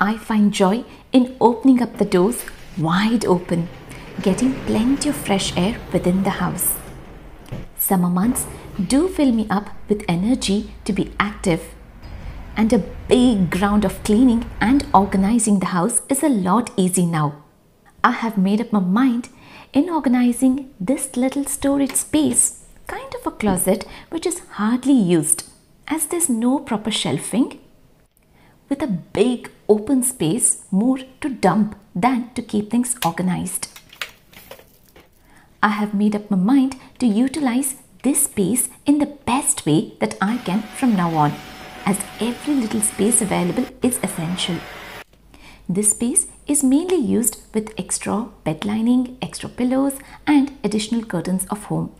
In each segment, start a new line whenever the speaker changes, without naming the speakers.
I find joy in opening up the doors wide open, getting plenty of fresh air within the house. Summer months do fill me up with energy to be active. And a big round of cleaning and organizing the house is a lot easy now. I have made up my mind in organizing this little storage space, kind of a closet which is hardly used as there's no proper shelving. With a big open space, more to dump than to keep things organized. I have made up my mind to utilize this space in the best way that I can from now on, as every little space available is essential. This space is mainly used with extra bed lining, extra pillows, and additional curtains of home.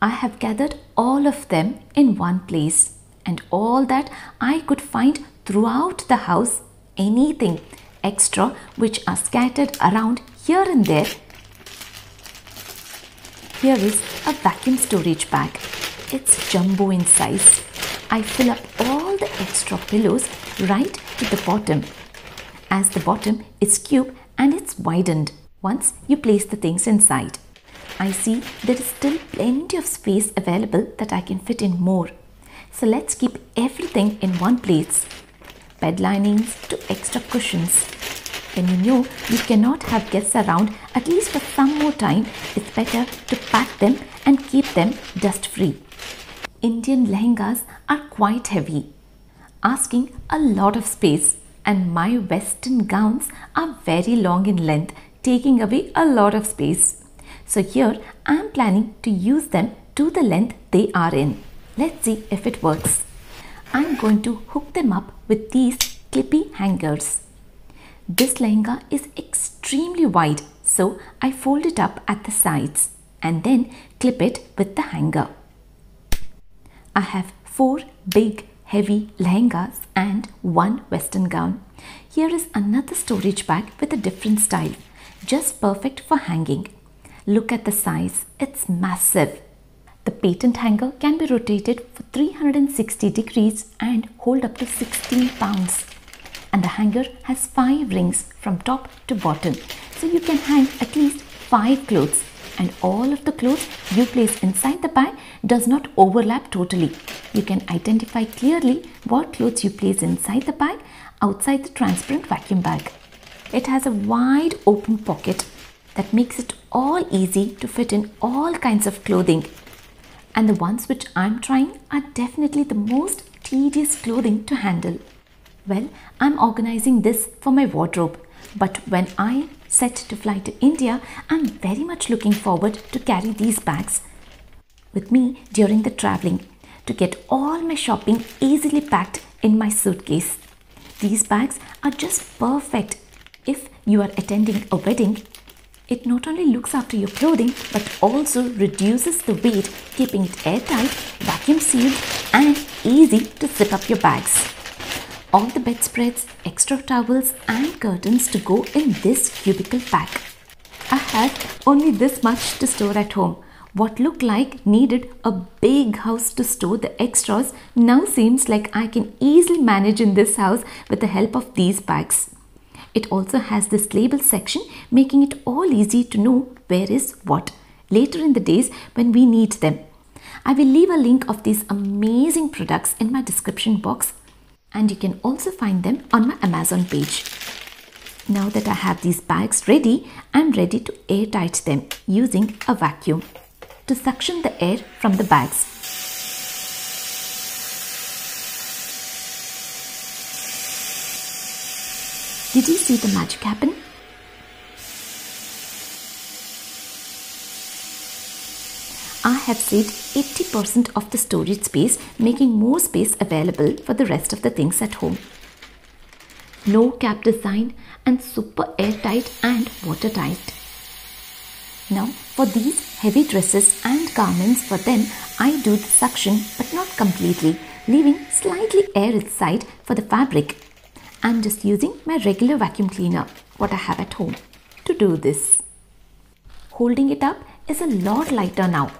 I have gathered all of them in one place and all that I could find throughout the house, anything extra which are scattered around here and there here is a vacuum storage bag. It's jumbo in size. I fill up all the extra pillows right to the bottom as the bottom is cube and it's widened once you place the things inside. I see there is still plenty of space available that I can fit in more. So let's keep everything in one place. Bed linings to extra cushions when you know you cannot have guests around at least for some more time, it's better to pack them and keep them dust free. Indian lehengas are quite heavy, asking a lot of space, and my western gowns are very long in length, taking away a lot of space. So here I am planning to use them to the length they are in. Let's see if it works. I'm going to hook them up with these clippy hangers. This lehenga is extremely wide so I fold it up at the sides and then clip it with the hanger. I have four big heavy lehengas and one western gown. Here is another storage bag with a different style, just perfect for hanging. Look at the size, it's massive. The patent hanger can be rotated for 360 degrees and hold up to 16 pounds and the hanger has 5 rings from top to bottom. So you can hang at least 5 clothes and all of the clothes you place inside the bag does not overlap totally. You can identify clearly what clothes you place inside the bag outside the transparent vacuum bag. It has a wide open pocket that makes it all easy to fit in all kinds of clothing. And the ones which I'm trying are definitely the most tedious clothing to handle. Well, I'm organizing this for my wardrobe, but when I set to fly to India, I'm very much looking forward to carry these bags with me during the traveling to get all my shopping easily packed in my suitcase. These bags are just perfect if you are attending a wedding. It not only looks after your clothing but also reduces the weight, keeping it airtight, vacuum sealed, and easy to zip up your bags all the bedspreads, extra towels and curtains to go in this cubicle pack. I had only this much to store at home. What looked like needed a big house to store the extras now seems like I can easily manage in this house with the help of these bags. It also has this label section making it all easy to know where is what later in the days when we need them. I will leave a link of these amazing products in my description box and you can also find them on my Amazon page. Now that I have these bags ready, I'm ready to airtight them using a vacuum to suction the air from the bags. Did you see the magic happen? I have saved 80% of the storage space, making more space available for the rest of the things at home. No cap design and super airtight and watertight. Now for these heavy dresses and garments for them, I do the suction but not completely, leaving slightly air inside for the fabric. I'm just using my regular vacuum cleaner, what I have at home, to do this. Holding it up is a lot lighter now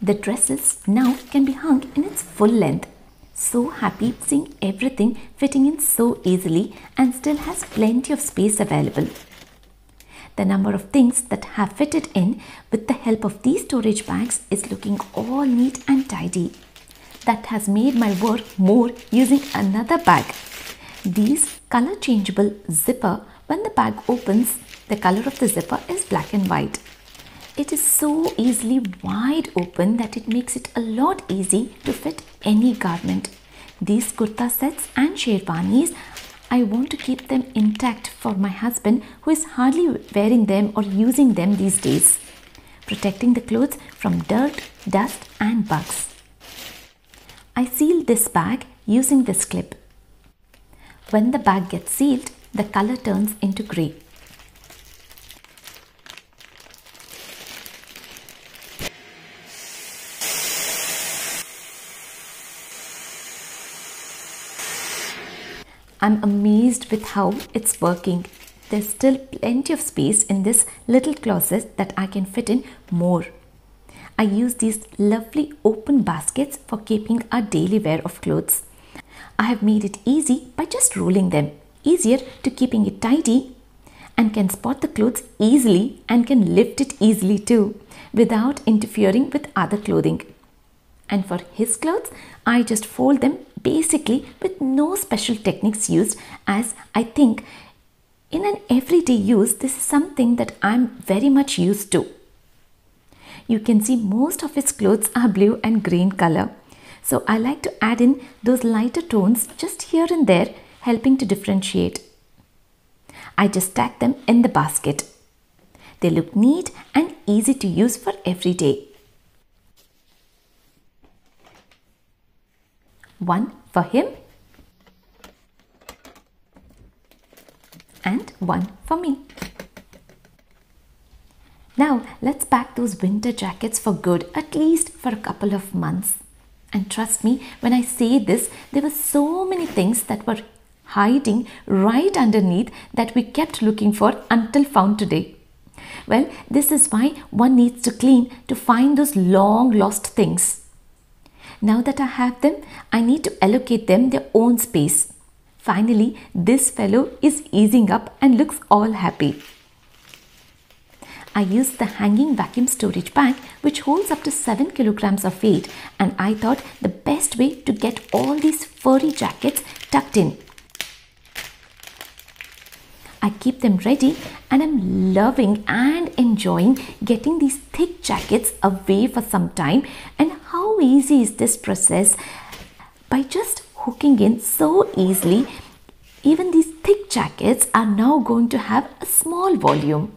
the dresses now can be hung in its full length. So happy seeing everything fitting in so easily and still has plenty of space available. The number of things that have fitted in with the help of these storage bags is looking all neat and tidy. That has made my work more using another bag. These color changeable zipper, when the bag opens, the color of the zipper is black and white. It is so easily wide open that it makes it a lot easy to fit any garment. These kurta sets and sherwanis I want to keep them intact for my husband who is hardly wearing them or using them these days, protecting the clothes from dirt, dust and bugs. I seal this bag using this clip. When the bag gets sealed, the color turns into grey. I'm amazed with how it's working. There's still plenty of space in this little closet that I can fit in more. I use these lovely open baskets for keeping our daily wear of clothes. I have made it easy by just rolling them, easier to keeping it tidy and can spot the clothes easily and can lift it easily too without interfering with other clothing. And for his clothes, I just fold them basically with no special techniques used as I think in an everyday use this is something that I'm very much used to. You can see most of his clothes are blue and green color. So I like to add in those lighter tones just here and there helping to differentiate. I just stack them in the basket. They look neat and easy to use for every day. One for him and one for me. Now let's pack those winter jackets for good, at least for a couple of months. And trust me, when I say this, there were so many things that were hiding right underneath that we kept looking for until found today. Well, this is why one needs to clean to find those long lost things. Now that I have them, I need to allocate them their own space. Finally, this fellow is easing up and looks all happy. I used the hanging vacuum storage bag which holds up to 7 kilograms of weight and I thought the best way to get all these furry jackets tucked in. I keep them ready and I'm loving and enjoying getting these thick jackets away for some time and how easy is this process by just hooking in so easily even these thick jackets are now going to have a small volume.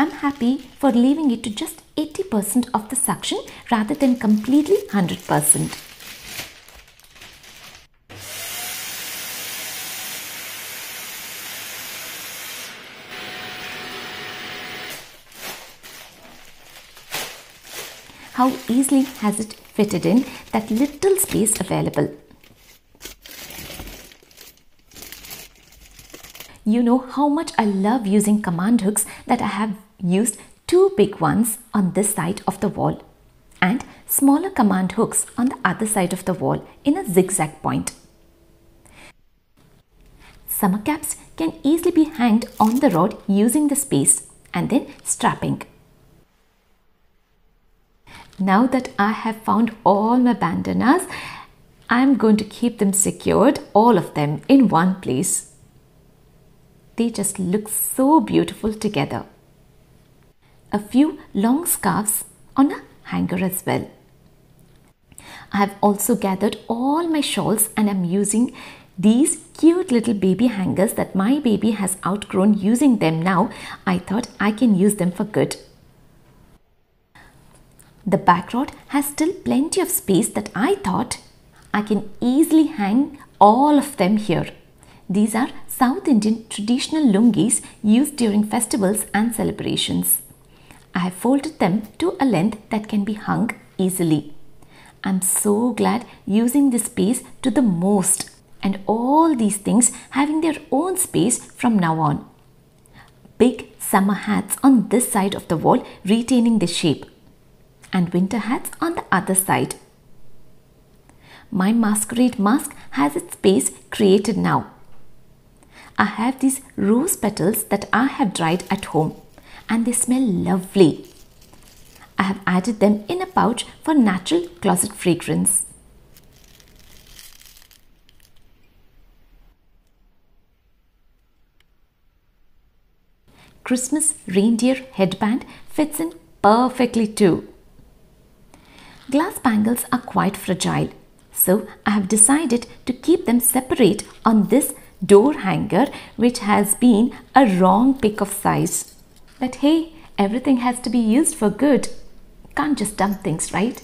I'm for leaving it to just 80% of the suction rather than completely 100%. How easily has it fitted in that little space available? You know how much I love using command hooks that I have used two big ones on this side of the wall and smaller command hooks on the other side of the wall in a zigzag point. Summer caps can easily be hanged on the rod using the space and then strapping. Now that I have found all my bandanas, I am going to keep them secured, all of them in one place. They just look so beautiful together a few long scarves on a hanger as well. I have also gathered all my shawls and I'm using these cute little baby hangers that my baby has outgrown using them now. I thought I can use them for good. The back rod has still plenty of space that I thought I can easily hang all of them here. These are South Indian traditional lungis used during festivals and celebrations. I have folded them to a length that can be hung easily. I'm so glad using this space to the most and all these things having their own space from now on. Big summer hats on this side of the wall retaining the shape and winter hats on the other side. My masquerade mask has its space created now. I have these rose petals that I have dried at home and they smell lovely. I have added them in a pouch for natural closet fragrance. Christmas reindeer headband fits in perfectly too. Glass bangles are quite fragile, so I have decided to keep them separate on this door hanger which has been a wrong pick of size. But hey, everything has to be used for good. Can't just dump things, right?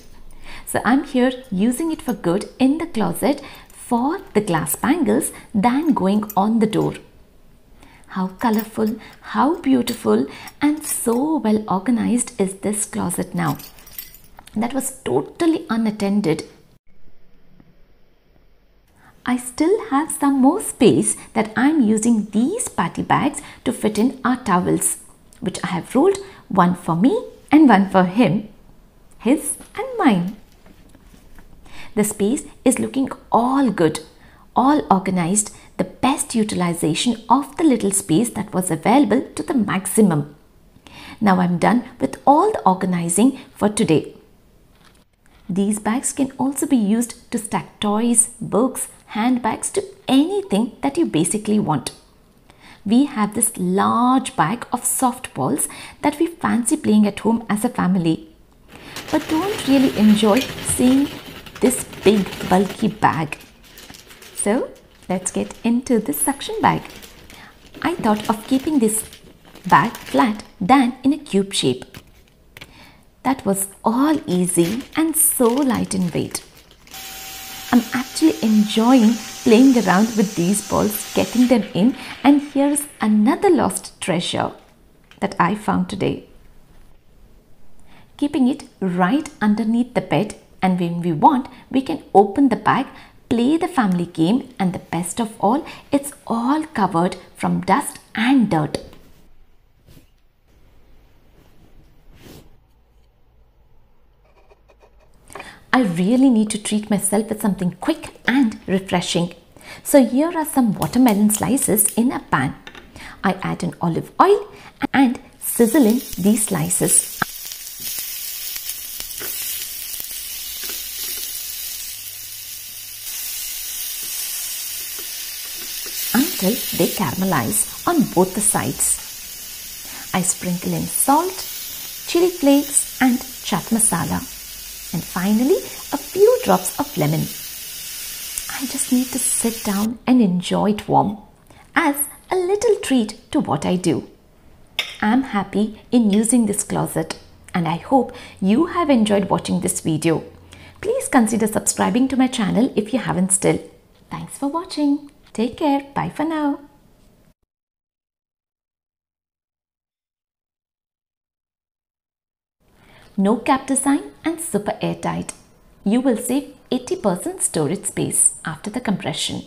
So I'm here using it for good in the closet for the glass bangles than going on the door. How colorful, how beautiful and so well organized is this closet now. That was totally unattended. I still have some more space that I'm using these patty bags to fit in our towels, which I have rolled one for me and one for him, his and mine. The space is looking all good, all organized the best utilization of the little space that was available to the maximum. Now I'm done with all the organizing for today. These bags can also be used to stack toys, books, handbags to anything that you basically want. We have this large bag of soft balls that we fancy playing at home as a family. But don't really enjoy seeing this big bulky bag. So Let's get into this suction bag. I thought of keeping this bag flat than in a cube shape. That was all easy and so light in weight. I'm actually enjoying playing around with these balls, getting them in and here's another lost treasure that I found today. Keeping it right underneath the bed and when we want we can open the bag play the family game and the best of all, it's all covered from dust and dirt. I really need to treat myself with something quick and refreshing. So here are some watermelon slices in a pan. I add an olive oil and sizzle in these slices until they caramelize on both the sides. I sprinkle in salt, chili flakes and chaat masala and finally a few drops of lemon. I just need to sit down and enjoy it warm as a little treat to what I do. I'm happy in using this closet and I hope you have enjoyed watching this video. Please consider subscribing to my channel if you haven't still. Thanks for watching. Take care. Bye for now. No cap design and super airtight. You will save 80% storage space after the compression.